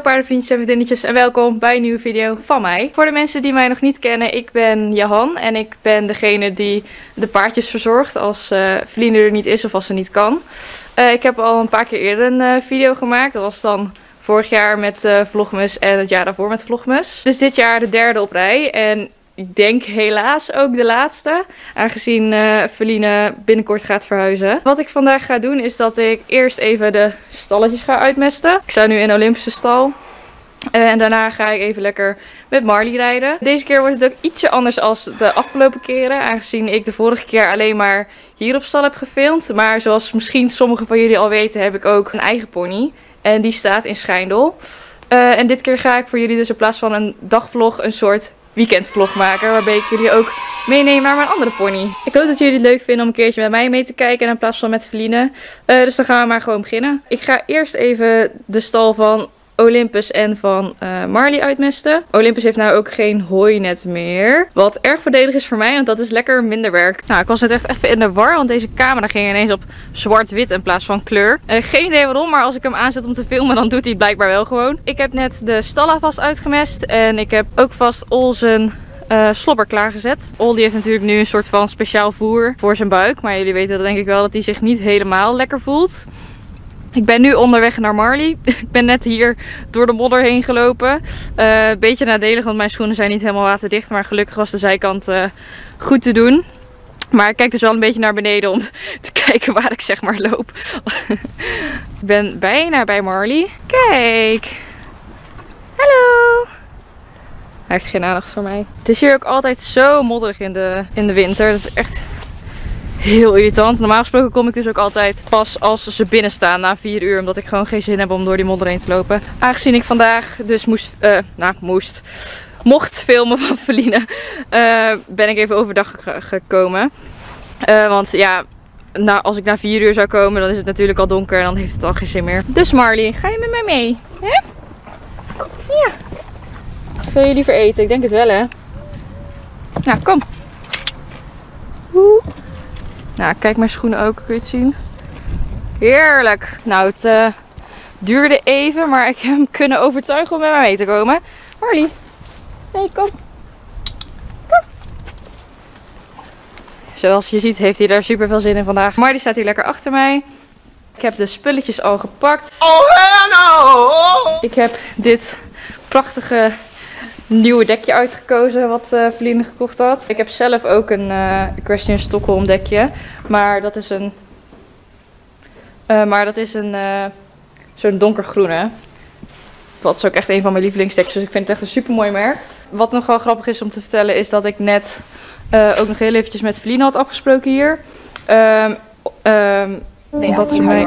Paardenvriendjes en vriendinnetjes en welkom bij een nieuwe video van mij. Voor de mensen die mij nog niet kennen, ik ben Jahan en ik ben degene die de paardjes verzorgt als uh, er niet is of als ze niet kan. Uh, ik heb al een paar keer eerder een uh, video gemaakt, dat was dan vorig jaar met Vlogmus en het jaar daarvoor met Vlogmus. Dus dit jaar de derde op rij en ik denk helaas ook de laatste. Aangezien uh, Feline binnenkort gaat verhuizen. Wat ik vandaag ga doen is dat ik eerst even de stalletjes ga uitmesten. Ik sta nu in Olympische stal. Uh, en daarna ga ik even lekker met Marley rijden. Deze keer wordt het ook ietsje anders als de afgelopen keren. Aangezien ik de vorige keer alleen maar hier op stal heb gefilmd. Maar zoals misschien sommigen van jullie al weten heb ik ook een eigen pony. En die staat in Schijndel. Uh, en dit keer ga ik voor jullie dus in plaats van een dagvlog een soort weekendvlog maken. Waarbij ik jullie ook meeneem naar mijn andere pony. Ik hoop dat jullie het leuk vinden om een keertje met mij mee te kijken. In plaats van met Feline. Uh, dus dan gaan we maar gewoon beginnen. Ik ga eerst even de stal van Olympus en van uh, Marley uitmesten. Olympus heeft nou ook geen hooinet meer. Wat erg voordelig is voor mij, want dat is lekker minder werk. Nou, ik was net echt even in de war, want deze camera ging ineens op zwart-wit in plaats van kleur. Uh, geen idee waarom, maar als ik hem aanzet om te filmen, dan doet hij blijkbaar wel gewoon. Ik heb net de stallen vast uitgemest en ik heb ook vast al zijn uh, slobber klaargezet. Oldie heeft natuurlijk nu een soort van speciaal voer voor zijn buik. Maar jullie weten dat denk ik wel dat hij zich niet helemaal lekker voelt. Ik ben nu onderweg naar Marley. Ik ben net hier door de modder heen gelopen. Uh, beetje nadelig, want mijn schoenen zijn niet helemaal waterdicht. Maar gelukkig was de zijkant uh, goed te doen. Maar ik kijk dus wel een beetje naar beneden om te kijken waar ik zeg maar loop. ik ben bijna bij Marley. Kijk! Hallo! Hij heeft geen aandacht voor mij. Het is hier ook altijd zo modderig in de, in de winter. Dat is echt heel irritant. Normaal gesproken kom ik dus ook altijd pas als ze binnen staan na 4 uur. Omdat ik gewoon geen zin heb om door die modder heen te lopen. Aangezien ik vandaag dus moest, uh, nou moest, mocht filmen van Feline. Uh, ben ik even overdag gekomen. Uh, want ja, nou, als ik na 4 uur zou komen dan is het natuurlijk al donker en dan heeft het al geen zin meer. Dus Marley, ga je met mij mee? Hè? Ja. Wil je liever eten? Ik denk het wel hè. Nou, kom. Nou, kijk mijn schoenen ook. Kun je het zien? Heerlijk. Nou, het uh, duurde even, maar ik heb hem kunnen overtuigen om met mij mee te komen. Marley. Nee, kom. kom. Zoals je ziet heeft hij daar super veel zin in vandaag. Marley staat hier lekker achter mij. Ik heb de spulletjes al gepakt. Oh, no! Ik heb dit prachtige nieuwe dekje uitgekozen wat uh, gekocht had. Ik heb zelf ook een uh, Christian Stockholm dekje. Maar dat is een... Uh, maar dat is een... Zo'n donkergroene. Dat is ook echt een van mijn lievelingsdekjes. Dus ik vind het echt een super mooi merk. Wat nog wel grappig is om te vertellen is dat ik net ook nog heel eventjes met Verlien had afgesproken hier. Um, omdat ze mij...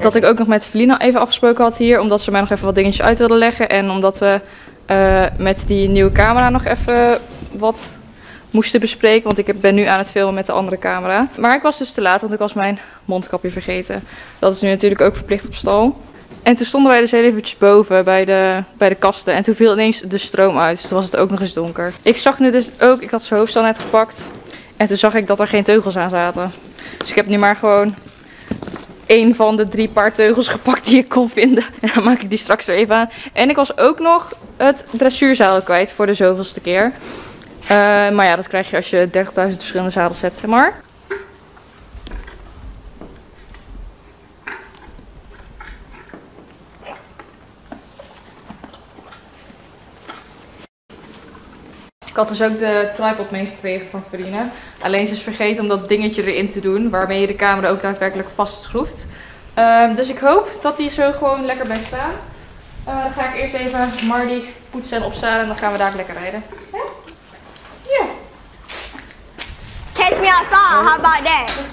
Dat ik ook nog met Felina even afgesproken had hier. Omdat ze mij nog even wat dingetjes uit wilden leggen. En omdat we uh, met die nieuwe camera nog even wat moesten bespreken. Want ik ben nu aan het filmen met de andere camera. Maar ik was dus te laat, want ik was mijn mondkapje vergeten. Dat is nu natuurlijk ook verplicht op stal. En toen stonden wij dus heel eventjes boven bij de, bij de kasten. En toen viel ineens de stroom uit. Dus toen was het ook nog eens donker. Ik zag nu dus ook, ik had zijn hoofdstel net gepakt. En toen zag ik dat er geen teugels aan zaten. Dus ik heb nu maar gewoon één van de drie paar teugels gepakt die ik kon vinden. En dan maak ik die straks er even aan. En ik was ook nog het dressuurzadel kwijt voor de zoveelste keer. Uh, maar ja, dat krijg je als je 30.000 verschillende zadels hebt, zeg maar. Had dus ook de tripod meegekregen van Farine. Alleen ze is vergeten om dat dingetje erin te doen. Waarmee je de camera ook daadwerkelijk vastschroeft. Uh, dus ik hoop dat die zo gewoon lekker blijft staan. Uh, dan ga ik eerst even Marty poetsen en opstaan. En dan gaan we daar lekker rijden. Ja? Ja. Catch me outside. How about that?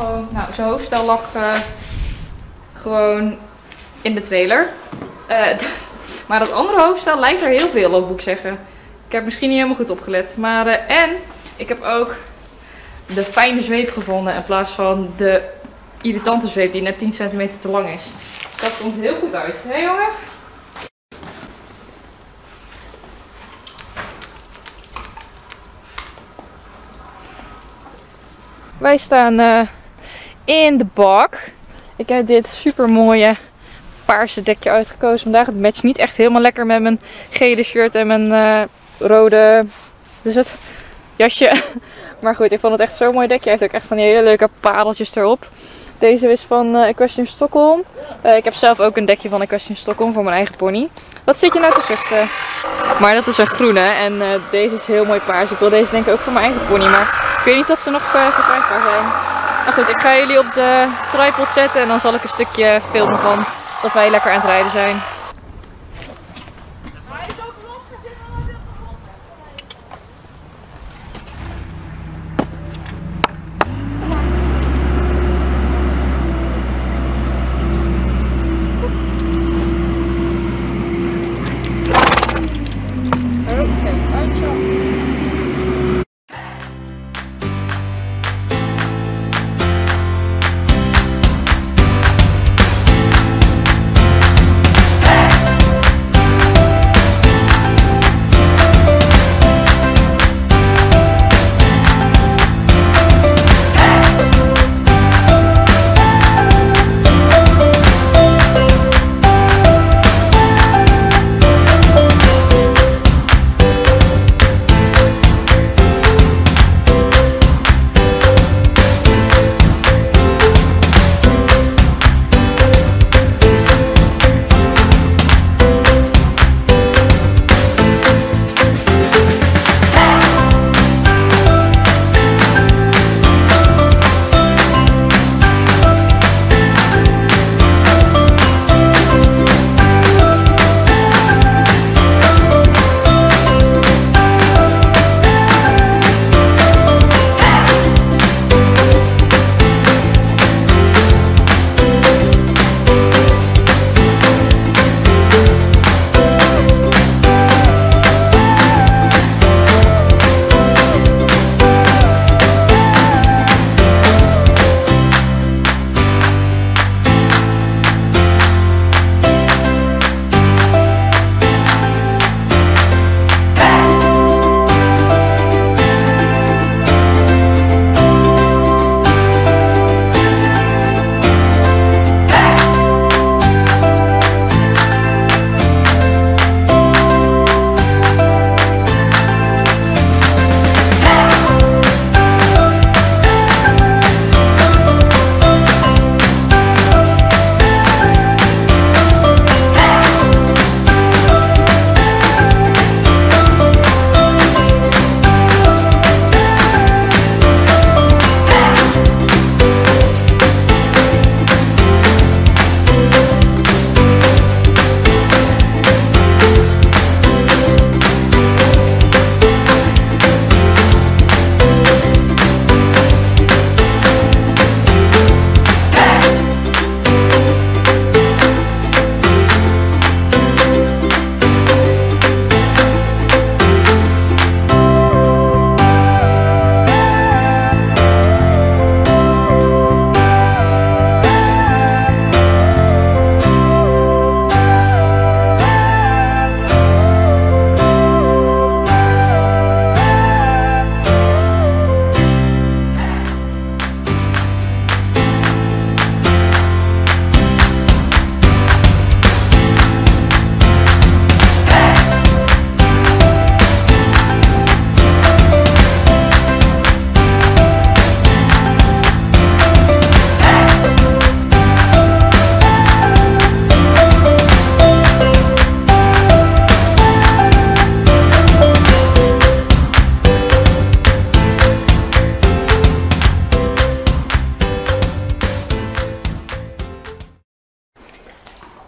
Nou, zijn hoofdstel lag eh, gewoon in de trailer. Eh, maar dat andere hoofdstel lijkt er heel veel op, moet ik zeggen. Ik heb misschien niet helemaal goed opgelet. Maar, eh, en ik heb ook de fijne zweep gevonden in plaats van de irritante zweep die net 10 centimeter te lang is. Dus dat komt heel goed uit. Hé jongen? Wij staan in de bak. Ik heb dit super mooie paarse dekje uitgekozen vandaag. Het matcht niet echt helemaal lekker met mijn gele shirt en mijn eh, rode wat is het? jasje. Maar goed, ik vond het echt zo'n mooi dekje. Hij heeft ook echt van die hele leuke pareltjes erop. Deze is van uh, Equestrian Stockholm. Uh, ik heb zelf ook een dekje van Equestrian Stockholm voor mijn eigen pony. Wat zit je nou te zuchten? Maar dat is een groene en deze is heel mooi paars. Ik wil deze denk ik ook voor mijn eigen pony, maar ik weet niet of ze nog verkrijgbaar zijn. Nou goed, ik ga jullie op de tripod zetten en dan zal ik een stukje filmen van dat wij lekker aan het rijden zijn.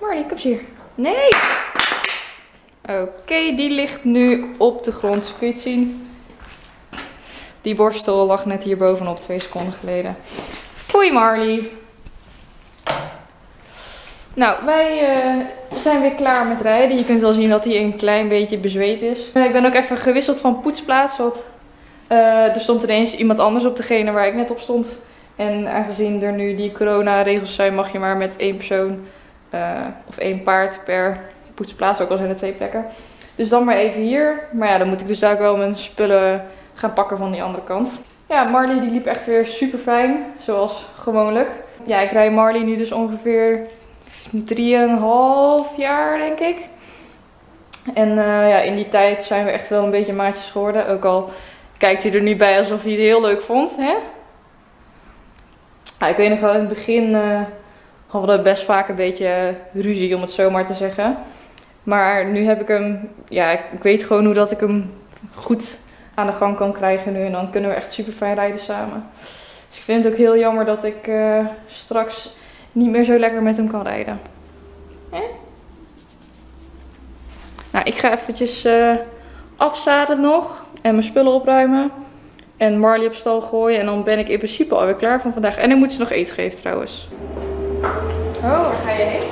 Marnie, kom eens hier. Nee! Oké, die ligt nu op de grond. Kun je het zien? Die borstel lag net hier bovenop, twee seconden geleden. Foei Marley. Nou, wij eh, zijn weer klaar met rijden. Je kunt wel zien dat hij een klein beetje bezweet is. Eh, ik ben ook even gewisseld van poetsplaats. Want eh, er stond ineens iemand anders op degene waar ik net op stond. En aangezien er nu die corona-regels zijn, mag je maar met één persoon of één paard per poetsplaats. Ook al zijn er twee plekken. Dus dan maar even hier. Maar ja, dan moet ik dus ook wel mijn spullen gaan pakken van die andere kant. Ja, Marley die liep echt weer super fijn. Zoals gewoonlijk. Ja, ik rij Marley nu dus ongeveer 3,5 jaar, denk ik. En uh, ja, in die tijd zijn we echt wel een beetje maatjes geworden. Ook al kijkt hij er nu bij alsof hij het heel leuk vond. Hè? Ik weet nog wel, in het begin uh, hadden best vaak een beetje ruzie, om het zo maar te zeggen. Maar nu heb ik hem, ja, ik weet gewoon hoe dat ik hem goed aan de gang kan krijgen nu. En dan kunnen we echt super fijn rijden samen. Dus ik vind het ook heel jammer dat ik uh, straks niet meer zo lekker met hem kan rijden. Nou, ik ga eventjes uh, afzaden nog. En mijn spullen opruimen. En Marley op stal gooien. En dan ben ik in principe alweer klaar van vandaag. En ik moet ze nog eten geven trouwens. Oh, waar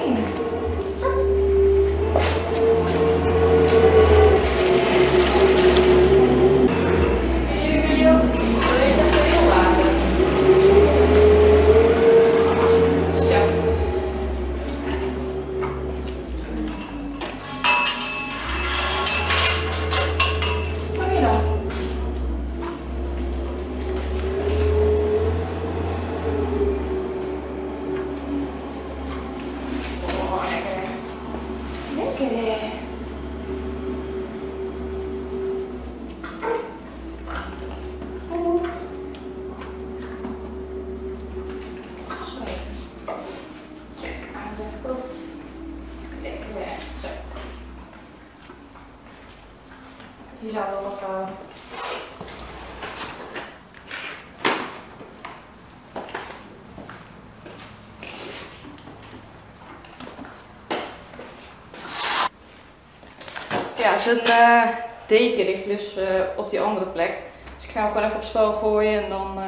Ja, zijn uh, deken ligt dus uh, op die andere plek. Dus ik ga hem gewoon even op stal gooien en dan uh,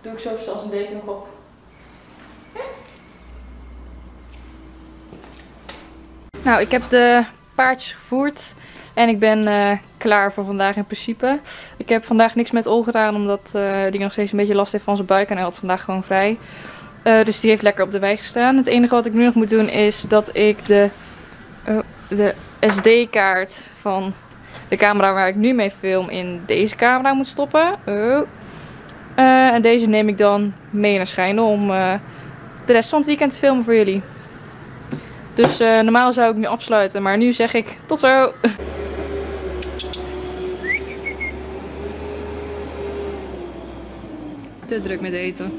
doe ik zo snel zijn deken nog op. Nou, ik heb de paardjes gevoerd. En ik ben klaar voor vandaag in principe. Ik heb vandaag niks met Ol gedaan, omdat die nog steeds een beetje last heeft van zijn buik. En hij had vandaag gewoon vrij. Dus die heeft lekker op de wei gestaan. Het enige wat ik nu nog moet doen is dat ik de, oh, de SD-kaart van de camera waar ik nu mee film in deze camera moet stoppen. Oh. en deze neem ik dan mee naar Schijnen om de rest van het weekend te filmen voor jullie. Dus normaal zou ik nu afsluiten, maar nu zeg ik tot zo! te druk met eten.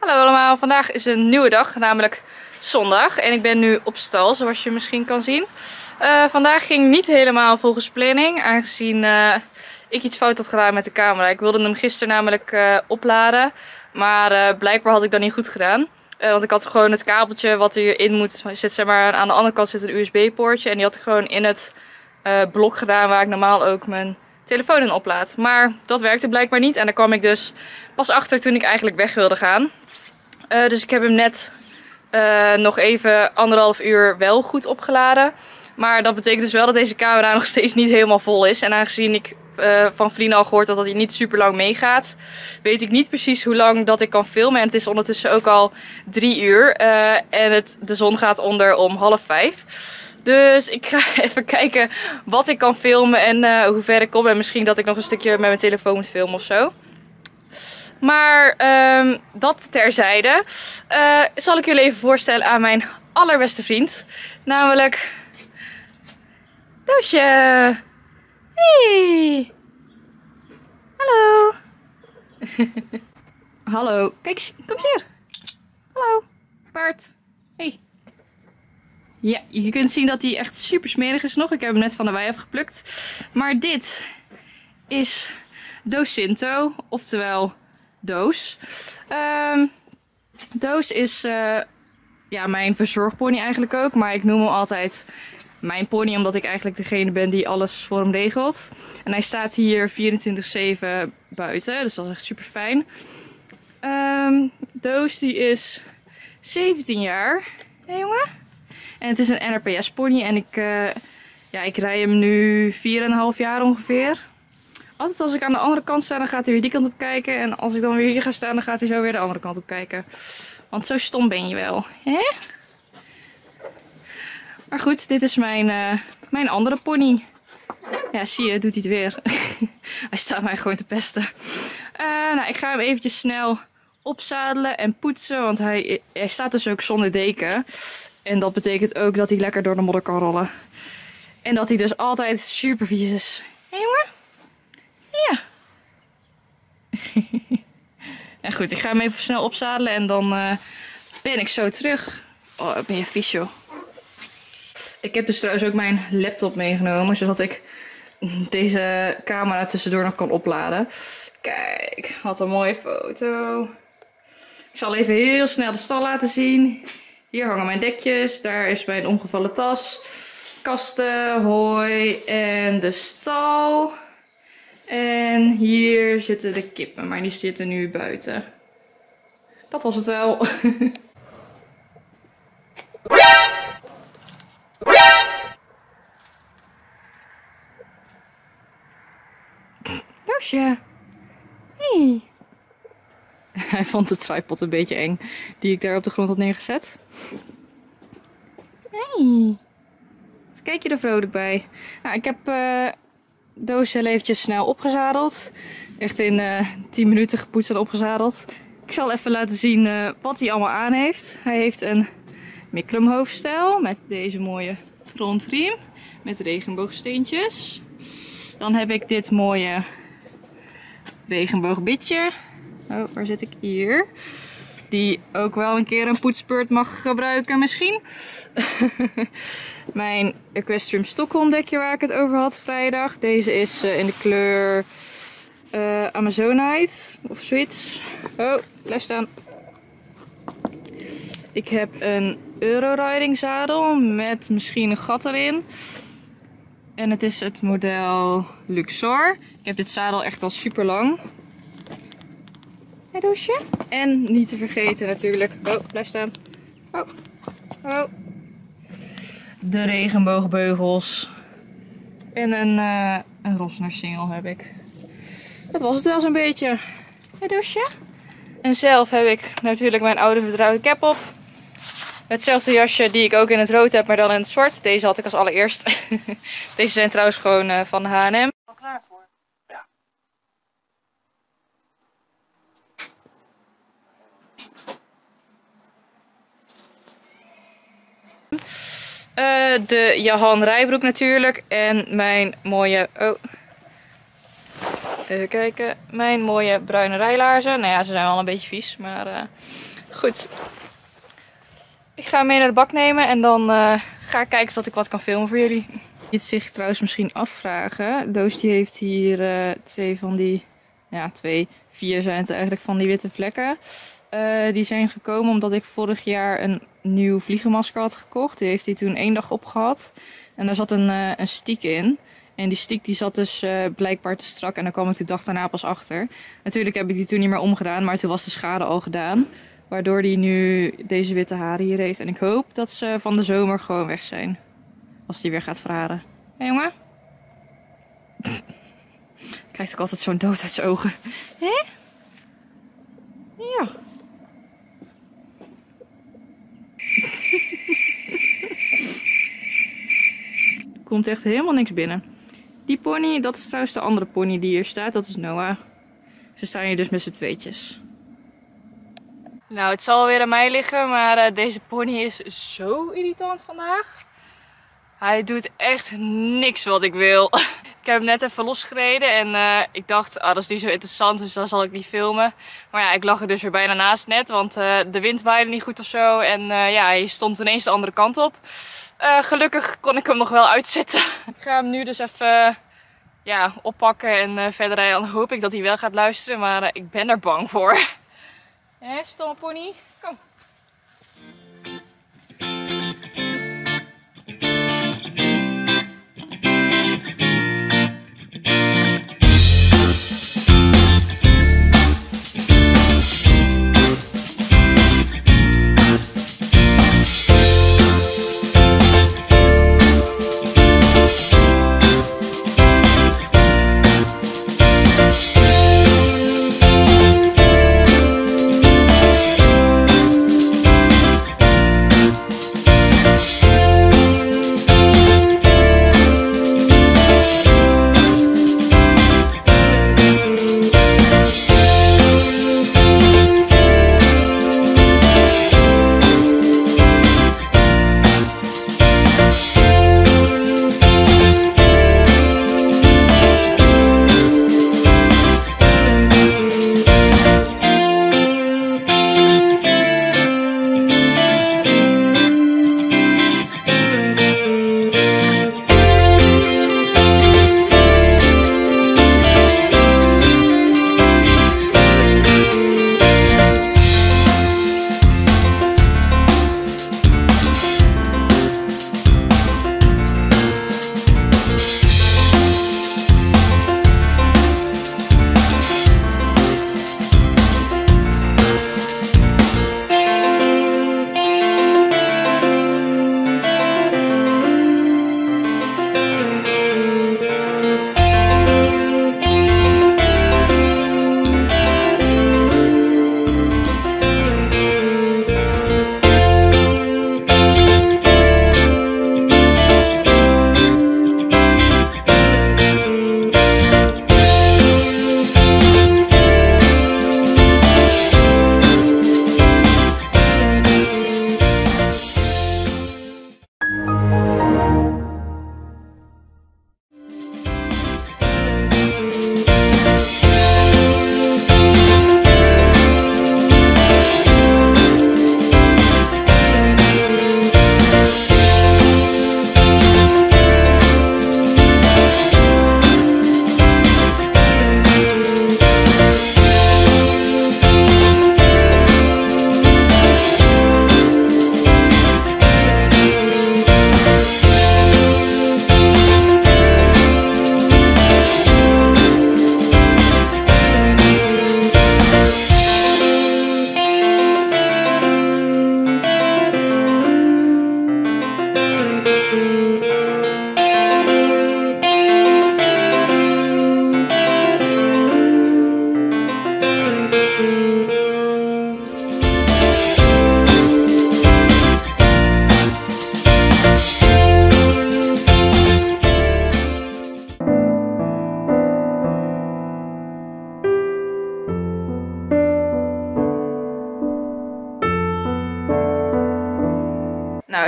Hallo allemaal, vandaag is een nieuwe dag, namelijk zondag. En ik ben nu op stal, zoals je misschien kan zien. Uh, vandaag ging niet helemaal volgens planning, aangezien uh, ik iets fout had gedaan met de camera. Ik wilde hem gisteren namelijk uh, opladen, maar blijkbaar had ik dat niet goed gedaan. want ik had gewoon het kabeltje wat hierin moet, zit zeg maar aan de andere kant zit een USB poortje. En die had ik gewoon in het blok gedaan waar ik normaal ook mijn telefoon in oplaad. Maar dat werkte blijkbaar niet en daar kwam ik dus pas achter toen ik eigenlijk weg wilde gaan. Dus ik heb hem net uh, nog even anderhalf uur wel goed opgeladen. Maar dat betekent dus wel dat deze camera nog steeds niet helemaal vol is. En aangezien ik uh, van vrienden al gehoord had dat hij niet super lang meegaat, weet ik niet precies hoe lang dat ik kan filmen. En het is ondertussen ook al drie uur en het, de zon gaat onder om half vijf. Dus ik ga even kijken wat ik kan filmen en hoe ver ik kom. En misschien dat ik nog een stukje met mijn telefoon moet filmen of zo. Maar um, dat terzijde uh, zal ik jullie even voorstellen aan mijn allerbeste vriend. Namelijk Doosje. Hey. Hallo. Hallo. Kijk, kom hier. Hallo. Paard. Hey. Ja, je kunt zien dat hij echt super smerig is nog. Ik heb hem net van de wei afgeplukt. Maar dit is Docinto, oftewel Doos. Um, Doos is uh, ja, mijn verzorgpony eigenlijk ook. Maar ik noem hem altijd mijn pony, omdat ik eigenlijk degene ben die alles voor hem regelt. En hij staat hier 24-7 buiten, dus dat is echt super fijn. Ehm Doos die is 17 jaar. Hé jongen? En het is een NRPS pony en ik, eh, ja, ik rij hem nu 4,5 jaar ongeveer. Altijd als ik aan de andere kant sta, dan gaat hij weer die kant op kijken. En als ik dan weer hier ga staan, dan gaat hij zo weer de andere kant op kijken. Want zo stom ben je wel. Hè? Maar goed, dit is mijn, eh, mijn andere pony. Ja, zie je, doet hij het weer. hij staat mij gewoon te pesten. Eh, nou, ik ga hem eventjes snel opzadelen en poetsen. Want hij, hij staat dus ook zonder deken. En dat betekent ook dat hij lekker door de modder kan rollen. En dat hij dus altijd super vies is. Ja. ja goed, ik ga hem even snel opzadelen en dan eh, ben ik zo terug. Oh, ben je vies. Ik heb dus trouwens ook mijn laptop meegenomen, zodat ik deze camera tussendoor nog kan opladen. Kijk, wat een mooie foto. Ik zal even heel snel de stal laten zien. Hier hangen mijn dekjes, daar is mijn omgevallen tas, kasten, hooi en de stal. En hier zitten de kippen, maar die zitten nu buiten. Dat was het wel. Josje. Hey. Hij vond de tripod een beetje eng die ik daar op de grond had neergezet. Hey. Kijk je er vrolijk bij? Nou, ik heb uh, Doos heel eventjes snel opgezadeld. Echt in uh, eh, 10 minuten gepoetst en opgezadeld. Ik zal even laten zien uh, wat hij allemaal aan heeft. Hij heeft een Miklum hoofdstijl met deze mooie frontriem met regenboogsteentjes. Dan heb ik dit mooie regenboogbitje. Oh, waar zit ik hier? Die ook wel een keer een poetsbeurt mag gebruiken misschien. Mijn Equestrium Stockholm dekje waar ik het over had vrijdag. Deze is uh, in de kleur uh, Amazonite of zoiets. Oh, blijf staan. Ik heb een Euroriding zadel met misschien een gat erin. En het is het model Luxor. Ik heb dit zadel echt al super lang. Hey doosje. En niet te vergeten natuurlijk. Oh, blijf staan. Oh. Oh. De regenboogbeugels. En een, uh, een Rosner single heb ik. Dat was het wel zo'n beetje. Hey doosje. En zelf heb ik natuurlijk mijn oude vertrouwde cap op. Hetzelfde jasje die ik ook in het rood heb, maar dan in het zwart. Deze had ik als allereerst. Deze zijn trouwens gewoon uh, van H&M. Al klaar voor? De Jahan Rijbroek natuurlijk. En mijn mooie... Oh. Even kijken. Mijn mooie bruine rijlaarzen. Nou ja, ze zijn wel een beetje vies. Maar uh, goed. Ik ga hem mee naar de bak nemen en dan uh, ga ik kijken of ik wat kan filmen voor jullie. Je zich trouwens misschien afvragen. Doos die heeft hier twee van die, ja twee, vier zijn het eigenlijk van die witte vlekken. Uh, die zijn gekomen omdat ik vorig jaar een nieuw vliegenmasker had gekocht. Die heeft hij toen één dag opgehad. En daar zat een, een stiek in. En die stiek die zat dus blijkbaar te strak en daar kwam ik de dag daarna pas achter. Natuurlijk heb ik die toen niet meer omgedaan, maar toen was de schade al gedaan. Waardoor hij nu deze witte haren hier heeft. En ik hoop dat ze van de zomer gewoon weg zijn. Als die weer gaat verharen. Hé hey, jongen? Krijgt ook altijd zo'n dood uit zijn ogen. Hé? Ja. Komt echt helemaal niks binnen. Die pony, dat is trouwens de andere pony die hier staat. Dat is Noah. Ze staan hier dus met z'n tweetjes. Nou, het zal weer aan mij liggen, maar uh, deze pony is zo irritant vandaag. Hij doet echt niks wat ik wil. ik heb hem net even losgereden en uh, ik dacht, ah, dat is niet zo interessant, dus dan zal ik niet filmen. Maar ja, ik lag er dus weer bijna naast net, want uh, de wind waaide niet goed of zo. En ja, hij stond ineens de andere kant op. gelukkig kon ik hem nog wel uitzetten. ik ga hem nu dus even ja, oppakken en verder rijden. Dan hoop ik dat hij wel gaat luisteren, maar ik ben er bang voor. Hé, stomme pony.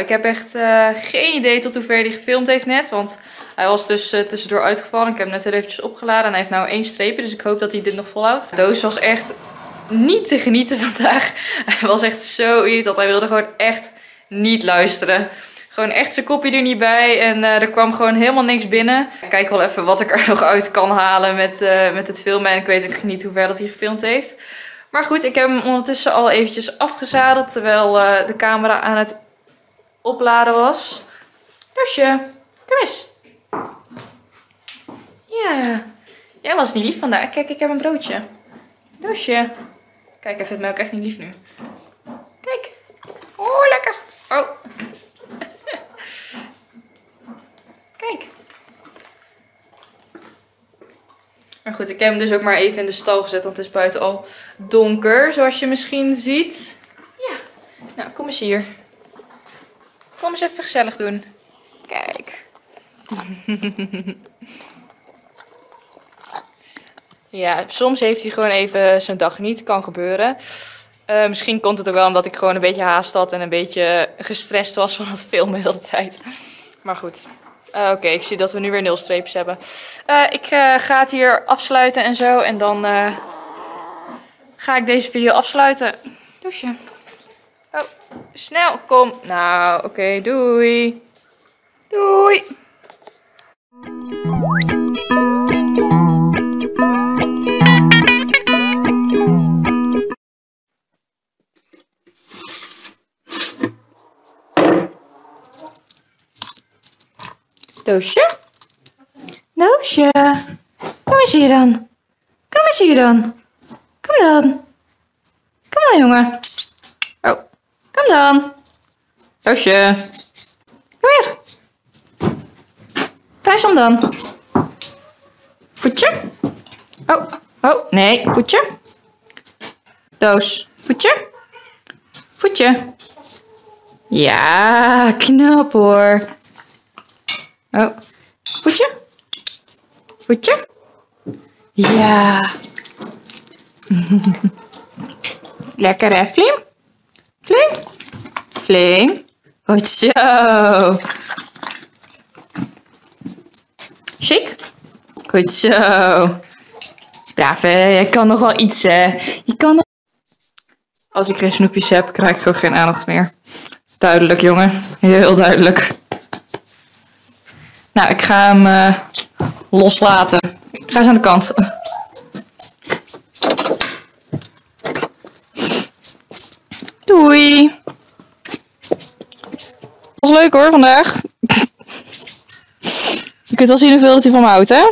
Ik heb echt uh, geen idee tot hoever hij gefilmd heeft net. Want hij was dus uh, tussendoor uitgevallen. Ik heb hem net heel eventjes opgeladen. En hij heeft nou één streepje. Dus ik hoop dat hij dit nog volhoudt. De doos was echt niet te genieten vandaag. Hij was echt zo irritant. Hij wilde gewoon echt niet luisteren. Gewoon echt zijn kopje er niet bij. En uh, er kwam gewoon helemaal niks binnen. Ik kijk wel even wat ik er nog uit kan halen met, met het filmen. En ik weet ook niet hoe ver dat hij gefilmd heeft. Maar goed, ik heb hem ondertussen al eventjes afgezadeld. Terwijl de camera aan het opladen was. Doosje, kom eens. Ja, jij was niet lief vandaag. Kijk, ik heb een broodje. Doosje. Kijk, hij vindt ook echt niet lief nu. Kijk. Oh, lekker. Oh. Kijk. Maar goed, ik heb hem dus ook maar even in de stal gezet, want het is buiten al donker, zoals je misschien ziet. Ja. Nou, kom eens hier. Kom eens even gezellig doen. Kijk. ja, soms heeft hij gewoon even zijn dag niet. Kan gebeuren. Uh, misschien komt het ook wel omdat ik gewoon een beetje haast had en een beetje gestrest was van het filmen de hele tijd. Maar goed. Uh, Oké, ik zie dat we nu weer nul streepjes hebben. Uh, ik ga het hier afsluiten en zo. En dan ga ik deze video afsluiten. Douche. Snel, kom. Nou, oké, okay, doei. Doei. Doosje? Doosje? Kom eens hier dan. Kom eens hier dan. Kom dan. Kom dan, jongen. Dan. Doosje. Kom hier. Thuis om dan. Voetje. Oh, oh, nee, voetje. Doos, voetje. Voetje. Ja, knap hoor. Oh, voetje? Voetje? Ja. Lekker hè, Flim? Flim? Flim? Goed zo. Chic? Goed zo. Braaf hè, je kan nog wel iets hè. Je kan. Als ik geen snoepjes heb, krijg ik ook geen aandacht meer. Duidelijk jongen, heel duidelijk. Nou, ik ga hem uh, loslaten. Ga eens aan de kant. Doei. Was leuk hoor vandaag. Je kunt wel zien hoeveel dat hij van me houdt, hè?